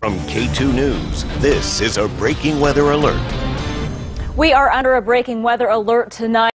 From K2 News, this is a breaking weather alert. We are under a breaking weather alert tonight.